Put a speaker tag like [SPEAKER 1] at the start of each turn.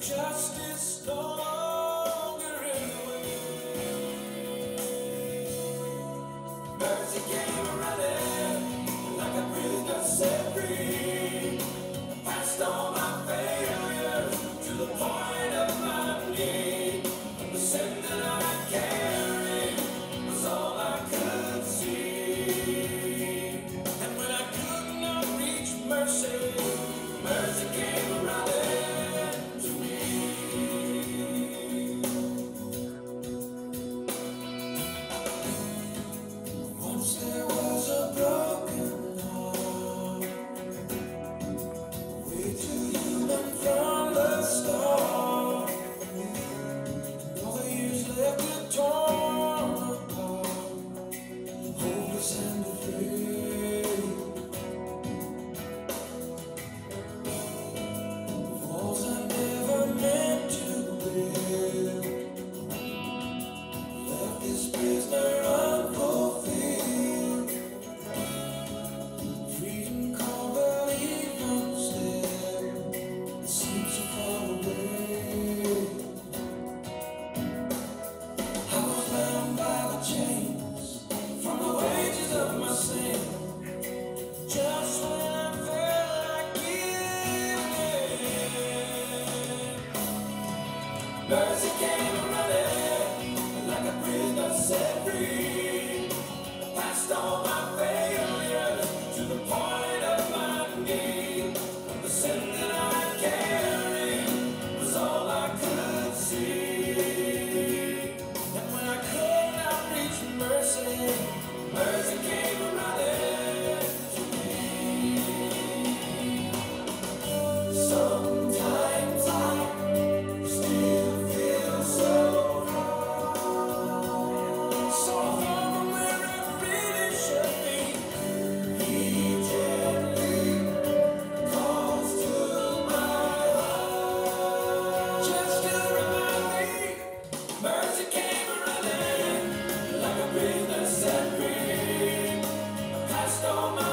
[SPEAKER 1] justice no longer in the way. Mercy Mercy came running like a prisoner set free. so much.